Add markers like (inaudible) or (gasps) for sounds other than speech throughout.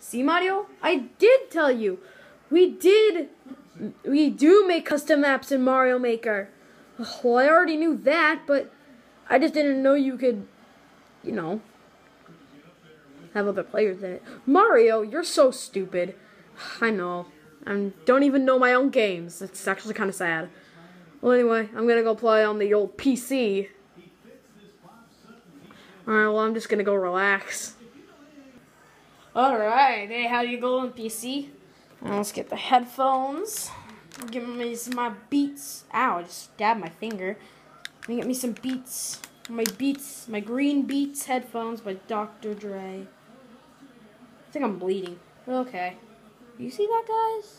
See, Mario? I did tell you. We did. We do make custom maps in Mario Maker. Well, I already knew that, but I just didn't know you could, you know, have other players in it. Mario, you're so stupid. I know. I don't even know my own games. It's actually kind of sad. Well, anyway, I'm gonna go play on the old PC. Alright, well, I'm just gonna go relax. Alright, hey, how you going, PC? Let's get the headphones. Give me some my Beats. Ow, I just stabbed my finger. Let me get me some Beats. My Beats, my green Beats headphones by Dr. Dre. I think I'm bleeding. Okay. You see that, guys?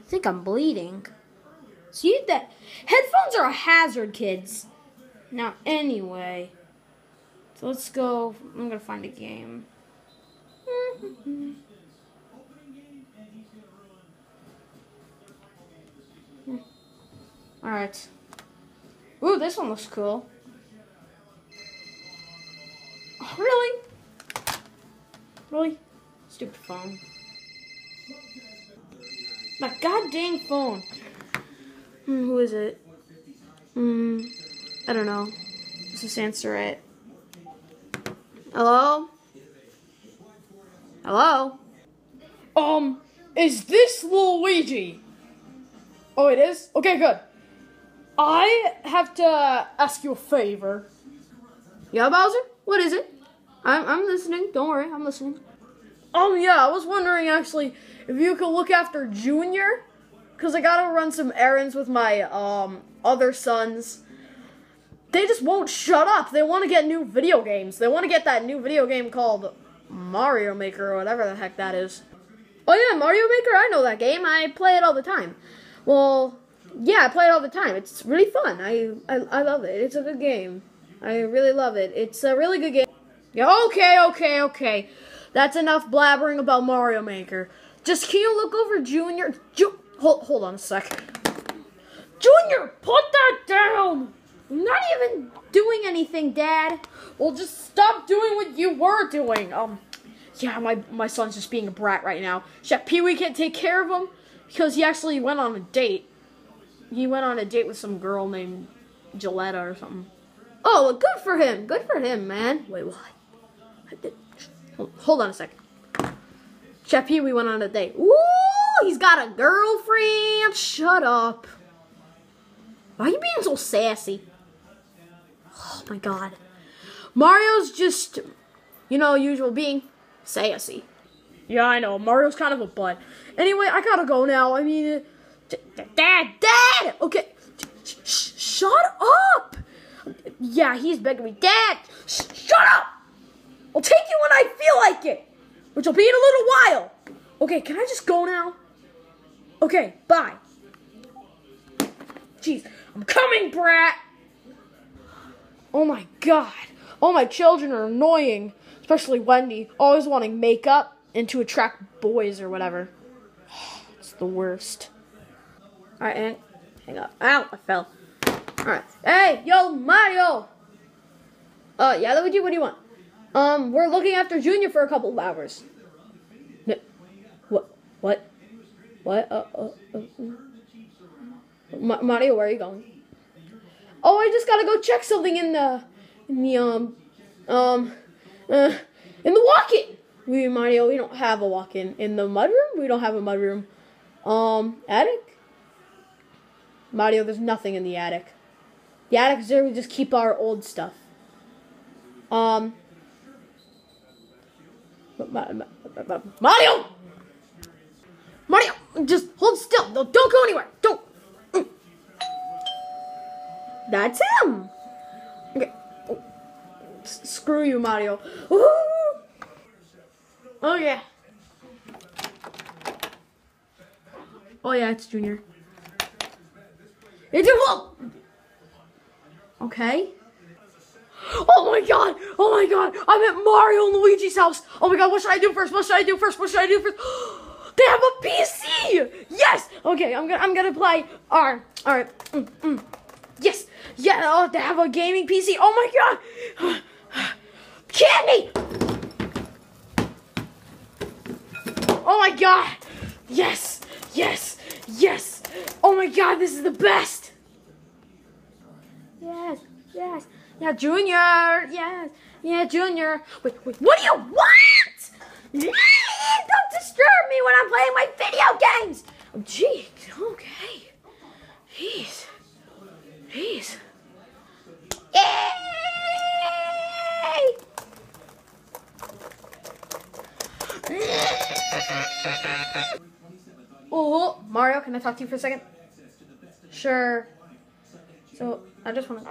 I think I'm bleeding. See that? Headphones are a hazard, kids. Now, anyway. So let's go. I'm gonna find a game. Alright. Ooh, this one looks cool. Oh, really? Really? Stupid phone. My god dang phone. Hmm, who is it? Hmm, I don't know. Let's just answer it. Hello? Hello? Um, is this Luigi? Oh, it is? Okay, good. I have to ask you a favor. Yeah, Bowser? What is it? I'm, I'm listening. Don't worry, I'm listening. Um, yeah, I was wondering actually if you could look after Junior, because I gotta run some errands with my, um, other sons. They just won't shut up. They want to get new video games. They want to get that new video game called Mario Maker or whatever the heck that is. Oh yeah, Mario Maker, I know that game. I play it all the time. Well, yeah, I play it all the time. It's really fun. I, I, I love it. It's a good game. I really love it. It's a really good game. Yeah, okay, okay, okay. That's enough blabbering about Mario Maker. Just can you look over Junior? Ju hold, hold on a sec. Junior, put that down! I'm not even doing anything, Dad. Well, just stop doing what you were doing. Um, yeah, my my son's just being a brat right now. Chef Pee Wee can't take care of him because he actually went on a date. He went on a date with some girl named Gilletta or something. Oh, well, good for him. Good for him, man. Wait, what? Hold, hold on a second. Chef Pee Wee went on a date. Ooh, he's got a girlfriend. Shut up. Why are you being so sassy? Oh my god. Mario's just, you know, usual being sassy. Yeah, I know. Mario's kind of a butt. Anyway, I gotta go now. I mean, uh, Dad, Dad! Okay, sh sh shut up! Yeah, he's begging me. Dad, sh shut up! I'll take you when I feel like it, which will be in a little while. Okay, can I just go now? Okay, bye. Jeez, I'm coming, brat! Oh my god. All my children are annoying, especially Wendy, always wanting makeup and to attract boys or whatever. (sighs) It's the worst. Alright, hang, hang up. Ow, I fell. Alright. Hey, yo, Mario! Uh, yeah, Luigi, what do you want? Um, we're looking after Junior for a couple of hours. No, what? What? What? Uh, uh, uh, uh. Mario, where are you going? Oh, I just gotta go check something in the, in the, um, um, uh, in the walk-in. We, Mario, we don't have a walk-in. In the mudroom? We don't have a mudroom. Um, attic? Mario, there's nothing in the attic. The attic is where we just keep our old stuff. Um, Mario! Mario, just hold still. No, don't go anywhere. Don't. That's him. Screw you, Mario. Oh yeah. Oh yeah, it's Junior. It's your fault. Okay. Oh my god! Oh my god! I'm at Mario and Luigi's house! Oh my god, what should I do first? What should I do first? What should I do first? (gasps) they have a PC! Yes! Okay, I'm gonna I'm gonna play. Alright, alright. Mm, mm. Yes! Yeah, oh, they have a gaming PC. Oh my god! Candy! Oh my god! Yes! Yes! Yes! Oh my god, this is the best! Yes, yes. Yeah, Junior! Yes, yeah, Junior. Wait, wait, what do you want? Don't disturb me when I'm playing my video games! Oh, gee, okay. Jeez. Jeez. Yay! Oh, Mario, can I talk to you for a second? Sure. So, I just want to.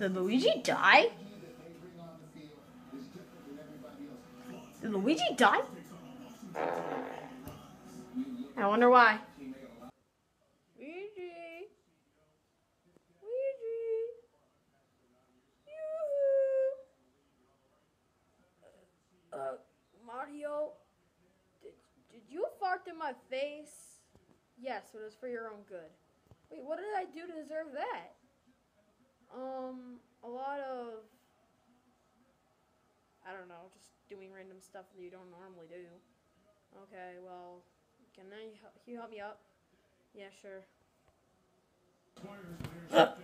Did Luigi die? Did Luigi die? I wonder why. Luigi. Luigi. Uh, Mario, did, did you fart in my face? Yes, but it was for your own good. Wait, what did I do to deserve that? Um, a lot of, I don't know, just doing random stuff that you don't normally do. Okay, well, can I, can you help me up? Yeah, sure. (coughs)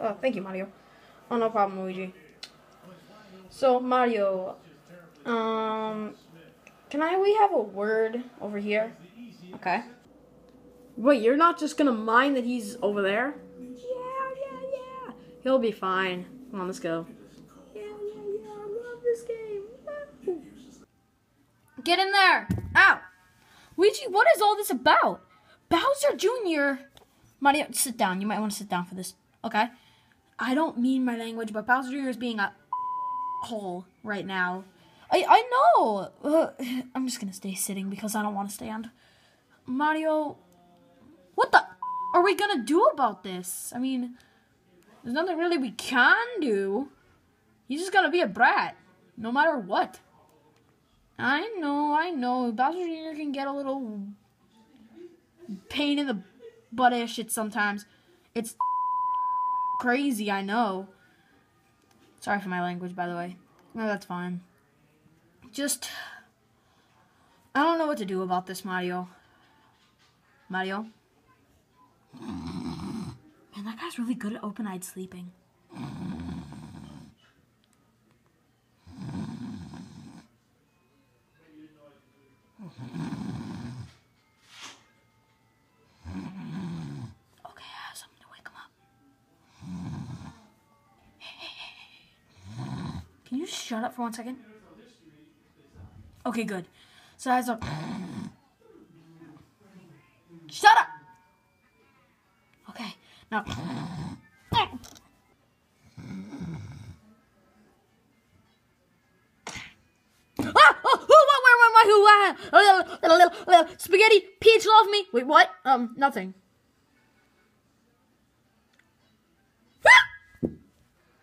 oh, thank you, Mario. Oh, no problem, Luigi. So, Mario, um, can I, we have a word over here? Okay. Wait, you're not just gonna mind that he's over there? Yeah, yeah, yeah. He'll be fine. Come on, let's go. Yeah, yeah, yeah. I love this game. Get in there! Ow! Luigi, what is all this about? Bowser Jr. Mario, sit down. You might want to sit down for this. Okay? I don't mean my language, but Bowser Jr. is being a hole right now. I I know. Uh, (sighs) I'm just gonna stay sitting because I don't want to stand. Mario, what the are we gonna do about this? I mean, there's nothing really we can do. He's just gonna be a brat, no matter what. I know, I know. Bowser Jr. can get a little pain in the butt ass shit sometimes. It's crazy, I know. Sorry for my language, by the way. No, that's fine. Just, I don't know what to do about this, Mario. Mario? Man, that guy's really good at open-eyed sleeping. Okay, I to wake him up. Can you shut up for one second? Okay, good. So have a. Shut up! Okay, now. Ah! Who, ah, spaghetti, Peach, love me. Wait, what? Um, nothing. (laughs)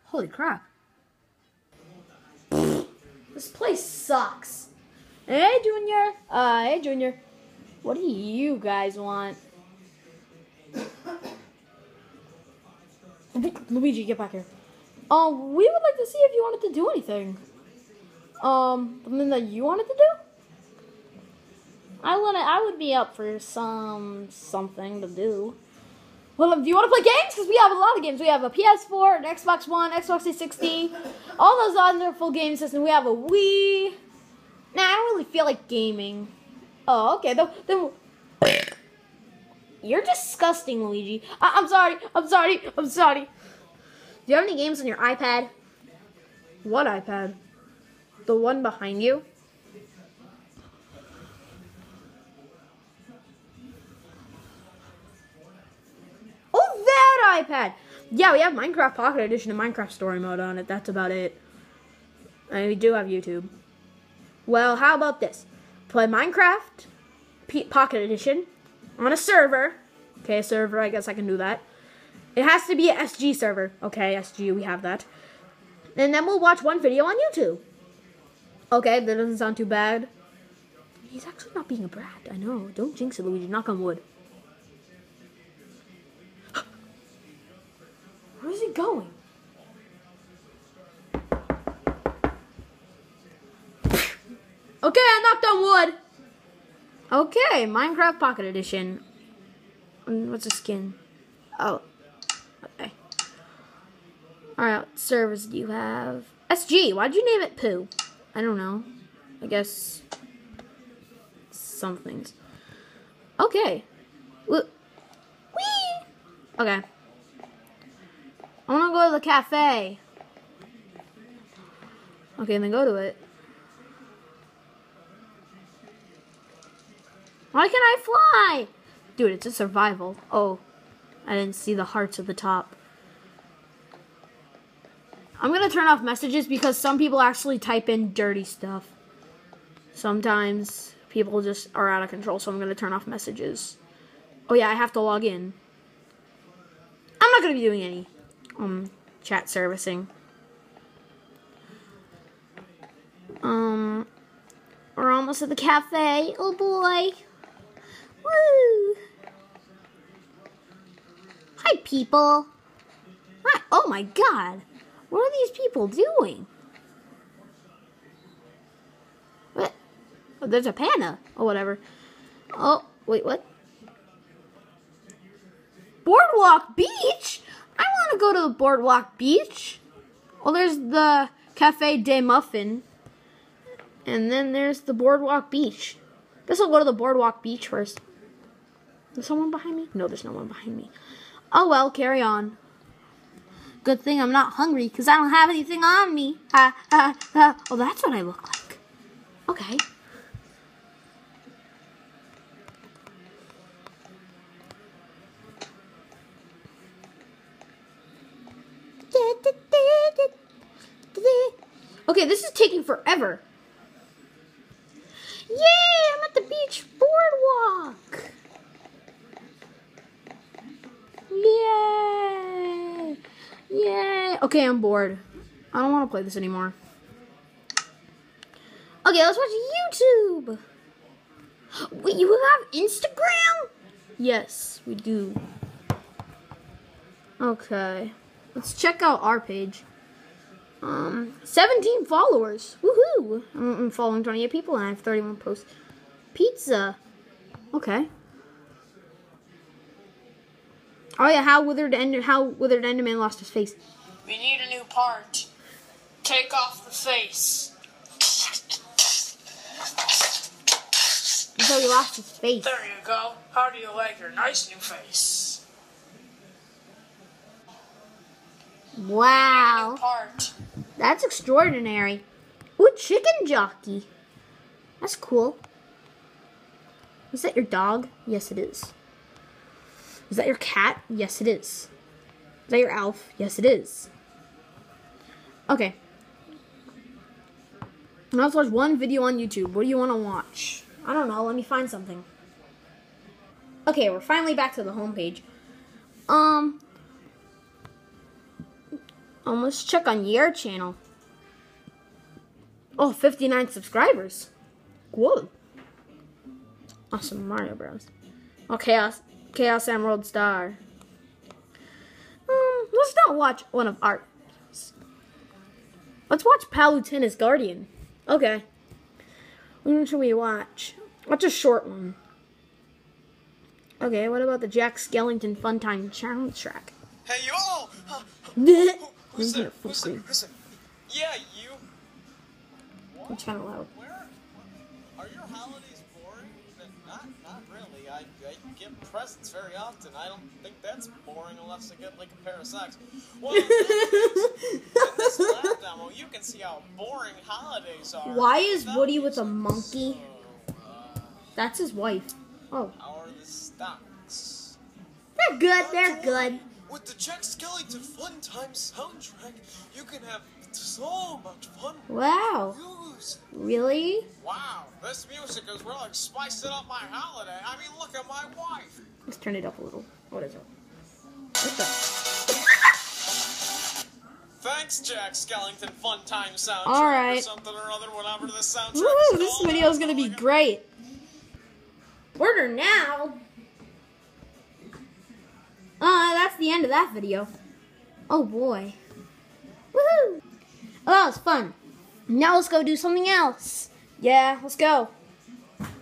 Holy crap. This place sucks. Hey, Junior. Uh, hey, Junior. What do you guys want? (coughs) Luigi, get back here. Um, we would like to see if you wanted to do anything. Um, something that you wanted to do? I wanna. I would be up for some something to do. Well, do you want to play games? Because we have a lot of games. We have a PS4, an Xbox One, Xbox 360, all those wonderful game systems. We have a Wii. Nah, I don't really feel like gaming. Oh, okay. Then, then you're disgusting, Luigi. I- I'm sorry. I'm sorry. I'm sorry. Do you have any games on your iPad? What iPad? The one behind you? iPad! Yeah, we have Minecraft Pocket Edition and Minecraft Story Mode on it. That's about it. And we do have YouTube. Well, how about this? Play Minecraft P- Pocket Edition on a server. Okay, a server, I guess I can do that. It has to be a SG server. Okay, SG, we have that. And then we'll watch one video on YouTube. Okay, that doesn't sound too bad. He's actually not being a brat. I know. Don't jinx it, Luigi. Knock on wood. He going? Okay, I knocked on wood. Okay, Minecraft Pocket Edition. Mm, What's the skin? Oh, okay. Alright, what servers do you have? SG, why'd you name it Poo? I don't know. I guess some things. Okay. Wh- Whee! Okay. I wanna go to the cafe. Okay, then go to it. Why can I fly? Dude, it's a survival. Oh, I didn't see the hearts at the top. I'm gonna turn off messages because some people actually type in dirty stuff. Sometimes people just are out of control, so I'm gonna turn off messages. Oh yeah, I have to log in. I'm not gonna be doing any um chat servicing. Um, we're almost at the cafe. Oh boy. Woo! Hi, people. Hi. Oh my god. What are these people doing? What? Oh, there's a panda. Or whatever. Oh, wait, what? Boardwalk Beach? Go to the Boardwalk Beach. Well, there's the Cafe de Muffin. And then there's the Boardwalk Beach. Guess I'll go to the Boardwalk Beach first. Is someone behind me? No, there's no one behind me. Oh well, carry on. Good thing I'm not hungry because I don't have anything on me. Ha ha ha. Oh, that's what I look like. Okay, Yay! I'm at the beach boardwalk. Yay! Yay! Okay, I'm bored. I don't want to play this anymore. Okay, let's watch YouTube. Wait, you have Instagram? Yes, we do. Okay. Let's check out our page. Um, 17 followers. Woohoo! I'm, I'm following 28 people and I have 31 posts. Pizza. Okay. Oh yeah, how withered end how withered Enderman lost his face. We need a new part. Take off the face. Until he lost his face. There you go. How do you like your nice new face? Wow. New part. That's extraordinary. Ooh, chicken jockey. That's cool. Is that your dog? Yes, it is. Is that your cat? Yes, it is. Is that your elf? Yes, it is. Okay. Now let's watch one video on YouTube. What do you want to watch? I don't know. Let me find something. Okay, we're finally back to the homepage. Um, um, let's check on your channel. Oh, 59 subscribers. Whoa. Awesome Mario Bros. Oh, Chaos, Chaos Emerald Star. Um, let's not watch one of our. Let's watch Palutena's Guardian. Okay. One should we watch? Watch a short one. Okay, what about the Jack Skellington Fun Time track? Hey, you all! (laughs) Who's there? Who's there? there? Yeah, you. It's kind of loud. Where? Are your holidays boring? Not, not really. I, I get presents very often. I don't think that's boring unless I get like a pair of socks. Well, in this lab demo, you can see how boring holidays are. Why is Woody with a monkey? So, uh, That's his wife. Oh, how are the stocks? they're good. They're good. With the Jack Skellington Fun Time soundtrack, you can have so much fun. Wow. Really? Wow, this music is really spicing up my holiday. I mean, look at my wife. Let's turn it up a little. What is it? What's that? Thanks, Jack Skellington Fun Time soundtrack All right. or something or other, whatever the soundtrack Woo, is this video is gonna be great. Order now. The end of that video. Oh boy. Woohoo! Oh, that was fun. Now let's go do something else. Yeah, let's go.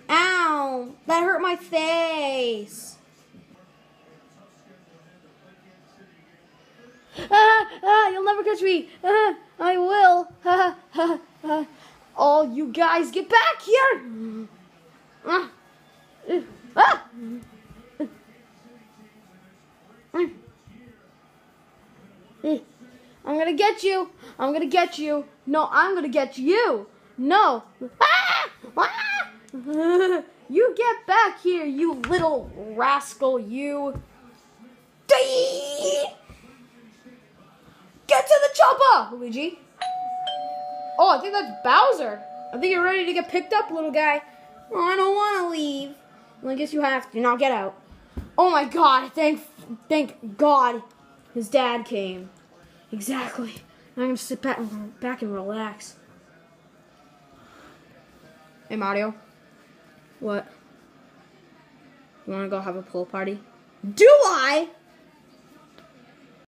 Ow! That hurt my face. Ah, ah, you'll never catch me. Ah, I will. Ha, ha, ha. All you guys get back here! Ah. Ah. I'm gonna get you. I'm gonna get you. No, I'm gonna get you. No. Ah. Ah. (laughs) you get back here, you little rascal, you. Get to the chopper, Luigi. Oh, I think that's Bowser. I think you're ready to get picked up, little guy. Oh, I don't want to leave. Well, I guess you have to. Now get out. Oh my God! Thank, thank God, his dad came. Exactly. I'm gonna sit back, back and relax. Hey Mario. What? You wanna go have a pool party? Do I?